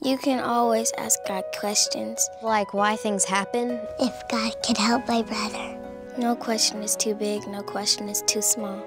You can always ask God questions. Like why things happen? If God could help my brother. No question is too big, no question is too small.